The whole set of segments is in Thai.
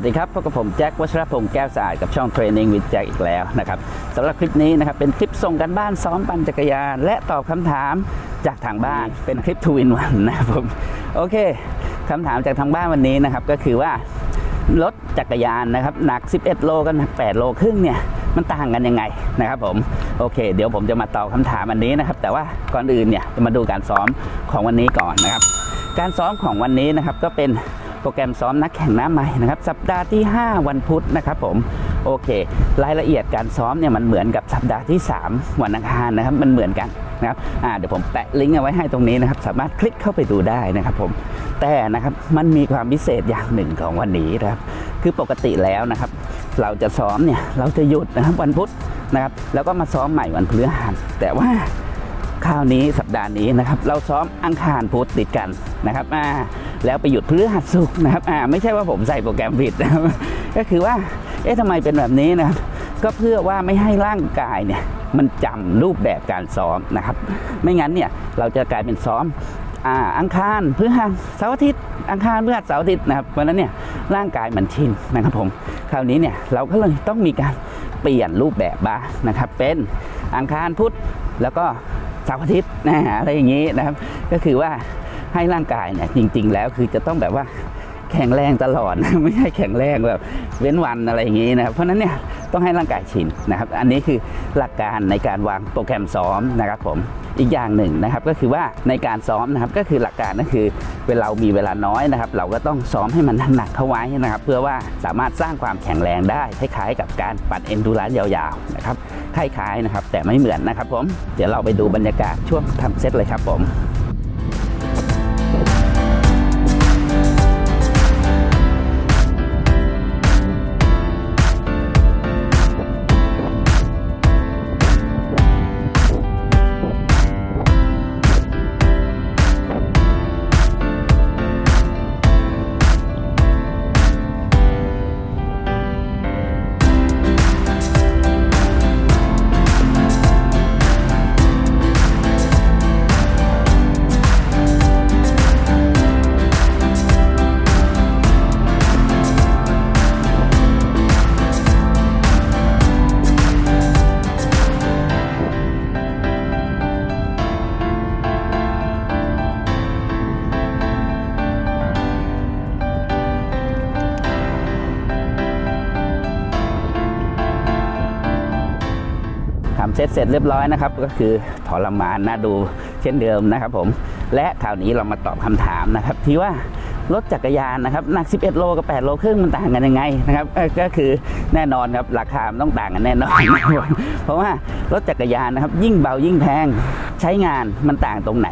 วัสดีครับพบกับผมแจ็ควัชรพงศ์แก้วสะอาดกับช่อง Training with Jack อีกแล้วนะครับสำหรับคลิปนี้นะครับเป็นคลิปส่งกันบ้านซ้อมปั่นจักรยาน และตอบคำถามจากทางบ้านเป็นคลิปทวินวันนะครับผมโอเคคำถามจากทางบ้านวันนี้นะครับก็คือว่ารถจักรยานนะครับหนัก 11 โลกับหนัก 8 โลครึ่งเนี่ยมันต่างกันยังไงนะครับผมโอเค เดี๋ยวผมจะมาตอบคำถามอันนี้นะครับ แต่ว่าก่อนอื่นเนี่ยจะมาดูการซ้อมของวันนี้ก่อนนะครับ การซ้อมของวันนี้นะครับก็เป็น โปรแกรมซ้อมนักแข่งหน้าใหม่นะครับ สัปดาห์ที่ 5 วันพุธนะครับผมโอเค รายละเอียดการซ้อมเนี่ยมันเหมือนกับสัปดาห์ที่ 3 วันอังคารนะครับ มันเหมือนกันนะครับอ่าเดี๋ยวผมแปะลิงก์เอาไว้ให้ตรงนี้นะครับ สามารถคลิกเข้าไปดูได้นะครับผมแต่นะครับมันมีความพิเศษอย่างหนึ่งของวันนี้นะครับ คือปกติแล้วนะครับ เราจะซ้อมเนี่ยเราจะหยุดนะครับวันพุธนะครับ แล้วก็มาซ้อมใหม่วันพฤหัสแต่ว่าคราวนี้สัปดาห์นี้นะครับ เราซ้อมอังคารพุธติดกันนะครับอ่า แล้วไปหยุดพฤหัสศุกร์นะครับอ่าไม่ใช่ว่าผมใส่โปรแกรมผิดนะครับก็คือว่าเอ๊ะทำไมเป็นแบบนี้นะครับก็เพื่อว่าไม่ให้ร่างกายเนี่ยมันจำรูปแบบการซ้อมนะครับ ไม่งั้นเนี่ยเราจะกลายเป็นซ้อมอ่าอังคารพฤหัสเสาร์อาทิตย์อังคารพฤหัสเสาร์อาทิตย์นะครับเพราะฉะนั้นเนี่ยร่างกายมันชินนะครับผมคราวนี้เนี่ยเราก็เลยต้องมีการเปลี่ยนรูปแบบบ้างนะครับ เป็นอังคารพุธแล้วก็เสาร์อาทิตย์นะอะไรอย่างนี้นะครับ ก็คือว่า ให้ร่างกายเนี่ยจริง ๆ แล้วคือจะต้องแบบว่าแข็งแรงตลอดไม่ใช่แข็งแรงแบบเว้นวันอะไรอย่างนี้นะครับเพราะนั้นเนี่ยต้องให้ร่างกายชินนะครับ อันนี้คือหลักการในการวางโปรแกรมซ้อมนะครับผมอีกอย่างหนึ่งนะครับก็คือว่าในการซ้อมนะครับก็คือหลักการก็คือเวลามีเวลาน้อยนะครับ เราก็ต้องซ้อมให้มันหนักเข้าไว้นะครับ เพื่อว่าสามารถสร้างความแข็งแรงได้คล้ายๆ กับการปั่นเอนดูรานยาวๆนะครับคล้ายๆนะครับแต่ไม่เหมือนนะครับผมเดี๋ยวเราไปดูบรรยากาศช่วงทำเซตเลยครับผม Bye. ทำเซตเสร็จเรียบร้อยนะครับ ก็คือทรมานน่าดูเช่นเดิมนะครับผมและคราวนี้เรามาตอบคำถามนะครับ ที่ว่ารถจักรยานนะครับหนัก 11 โลกับ 8 โลครึ่งมันต่างกันยังไงนะครับก็คือแน่นอนครับราคามันต้องต่างกันแน่นอนนะครับเพราะว่ารถจักรยานนะครับ ยิ่งเบายิ่งแพงใช้งานมันต่างตรงไหน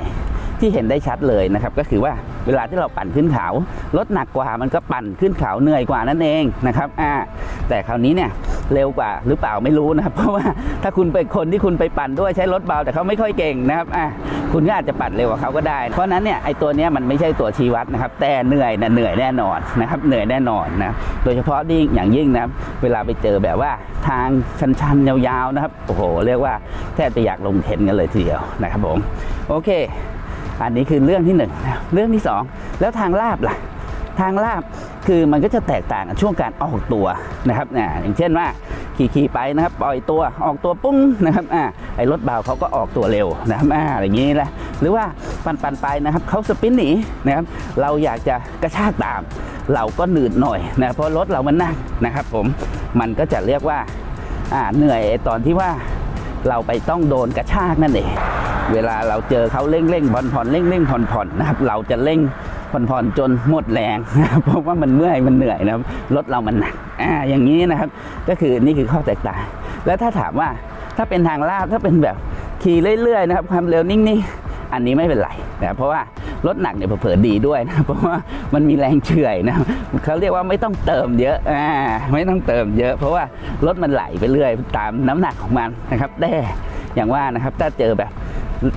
ที่เห็นได้ชัดเลยนะครับ ก็คือว่าเวลาที่เราปั่นขึ้นเขารถหนักกว่ามันก็ปั่นขึ้นเขาเหนื่อยกว่านั่นเองนะครับอ่าแต่คราวนี้เนี่ย เร็วกว่าหรือเปล่าไม่รู้นะครับ เพราะว่าถ้าคุณเป็นคนที่คุณไปปั่นด้วยใช้รถเบาแต่เขาไม่ค่อยเก่งนะครับอ่าคุณก็อาจจะปั่นเร็วกว่าเขาก็ได้ เพราะนั้นเนี่ยไอตัวเนี้ยมันไม่ใช่ตัวชี้วัดนะครับ แต่เหนื่อยนะเหนื่อยแน่นอนนะครับเหนื่อยแน่นอนนะโดยเฉพาะยิ่งอย่างยิ่งนะเวลาไปเจอแบบว่าทางชันๆยาวๆนะครับโอ้โหเรียกว่าแทบจะอยากลงเทนกันเลยทีเดียวนะครับผมโอเค อันนี้คือเรื่องที่หนึ่งเรื่องที่สองแล้วทางลาบล่ะ ทางลาบ คือมันก็จะแตกต่างกันช่วงการออกตัวนะครับอ่าอย่างเช่นว่าขี่ๆไปนะครับปล่อยตัวออกตัวปุ้งนะครับอ่าไอ้รถเบาเขาก็ออกตัวเร็วนะครับอ่าอย่างนี้แหละหรือว่าปันปันๆไปนะครับเขาสปินหนีนะครับเราอยากจะกระชากตาม เราก็หนืดหน่อยนะเพราะรถเรามันนั่งนะครับผมมันก็จะเรียกว่าอ่าเหนื่อยตอนที่ว่าเราไปต้องโดนกระชากนั่นเองเวลาเราเจอเขาเร่งเร่งผ่อนผ่อนเร่งเร่งผ่อนผ่อนนะครับเราจะเร่ง ผ่อนผ่อนจนหมดแรงเพราะว่ามันเมื่อยมันเหนื่อยนะครับรถเรามันหนักอ่าอย่างนี้นะครับ ก็คือนี่คือข้อแตกต่าง แล้วถ้าถามว่าถ้าเป็นทางลาดถ้าเป็นแบบขี่เรื่อยๆนะครับความเร็วนิ่งๆ อันนี้ไม่เป็นไรนะครับเพราะว่ารถหนักเนี่ยเผลอๆดีด้วยนะเพราะว่ามันมีแรงเฉื่อยนะเขาเรียกว่าไม่ต้องเติมเยอะอ่าไม่ต้องเติมเยอะ เพราะว่ารถมันไหลไปเรื่อยตามน้ำหนักของมันนะครับแต่อย่างว่านะครับถ้าเจอแบบ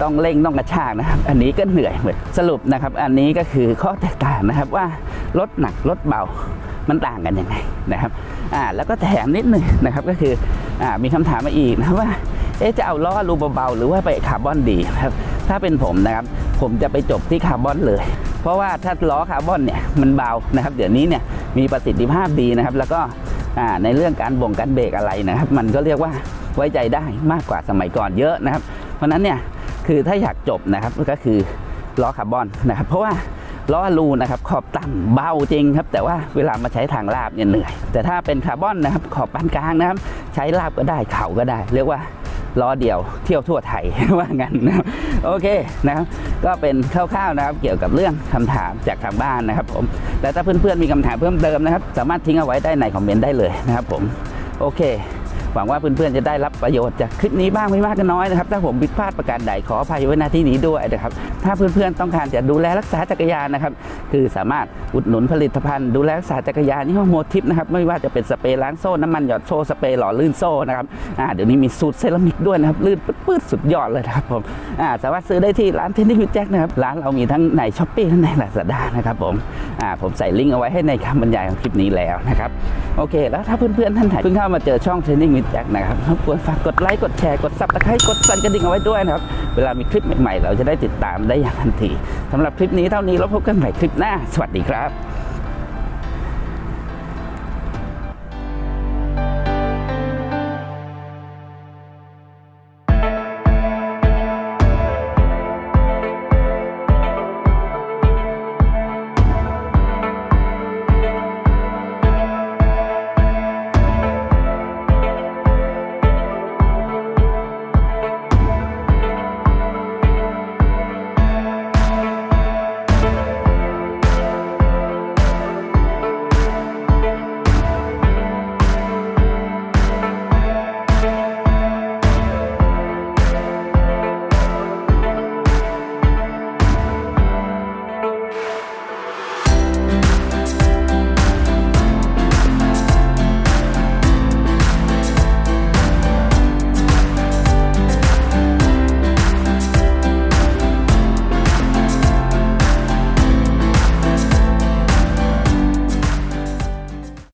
ต้องเร่งต้องกระชากนะครับ อันนี้ก็เหนื่อยเหมือนสรุปนะครับ อันนี้ก็คือข้อแตกต่างนะครับว่ารถหนักรถเบามันต่างกันยังไงนะครับอ่าแล้วก็แถมนิดหนึ่งนะครับก็คืออ่ามีคำถามมาอีกนะว่าเอ๊ะจะเอาล้ออลูเบาๆหรือว่าไปคาร์บอนดีนะครับถ้าเป็นผมนะครับ ผมจะไปจบที่คาร์บอนเลย เพราะว่าถ้าล้อคาร์บอนเนี่ยมันเบานะครับ เดี๋ยวนี้เนี่ยมีประสิทธิภาพดีนะครับ แล้วก็อ่าในเรื่องการบ่งการเบรกอะไรนะครับ มันก็เรียกว่าไว้ใจได้มากกว่าสมัยก่อนเยอะนะครับ เพราะนั้นเนี่ย คือถ้าอยากจบนะครับก็คือล้อคาร์บอนนะครับ เพราะว่าล้อลูนะครับขอบต่ำเบาจริงครับ แต่ว่าเวลามาใช้ทางลาบเนี่ยเหนื่อย แต่ถ้าเป็นคาร์บอนนะครับขอบปานกลางนะครับ ใช้ลาบก็ได้เข่าก็ได้ เรียกว่าล้อเดียวเที่ยวทั่วไทยว่างั้นนะครับโอเคนะครับ ก็เป็นคร่าวๆนะครับ เกี่ยวกับเรื่องคำถามจากทางบ้านนะครับผมและถ้าเพื่อนๆมีคำถามเพิ่มเติมนะครับ สามารถทิ้งเอาไว้ได้ในคอมเมนต์ได้เลยนะครับผมโอเค หวังว่าเพื่อนๆจะได้รับประโยชน์จากคลิปนี้บ้างไม่มากก็น้อยนะครับถ้าผมผิดพลาดประการใดขออภัยไว้ณที่นี้ด้วยนะครับถ้าเพื่อนๆต้องการจะดูแลรักษาจักรยานนะครับคือสามารถอุดหนุนผลิตภัณฑ์ดูแลรักษาจักรยานที่ยี่ห้อ Motip นะครับไม่ว่าจะเป็นสเปรย์ล้างโซ่น้ำมันหยอดโซ่สเปรย์หล่อลื่นโซ่นะครับอ่าเดี๋ยวนี้มีสูตรเซรามิกด้วยนะครับลื่นปื๊ดสุดยอดเลยครับผมอ่าสามารถซื้อได้ที่ร้าน Training with Jack นะครับร้านเรามีทั้งใน Shopee และในลาซาด้านะครับผมอ่าผมใส่ลิงก์เอาไว้ให้ในคำบรรยายของคลิปนี้แล้วนะครับโอเค แล้วถ้าเพื่อนๆท่านไหนเพิ่งเข้ามาเจอช่อง Training with Jack นะครับรบกวนฝากกดไลค์กดแชร์กด subscribe กดสั่นกระดิ่งเอาไว้ด้วยนะครับ เวลามีคลิปใหม่ๆ เราจะได้ติดตามได้อย่างทันทีสำหรับคลิปนี้เท่านี้แล้วพบกันใหม่คลิปหน้า สวัสดีครับ